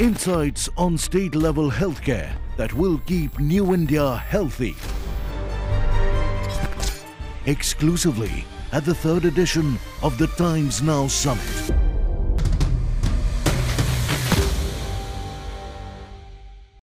Insights on state level healthcare that will keep New India healthy. Exclusively at the third edition of the Times Now Summit.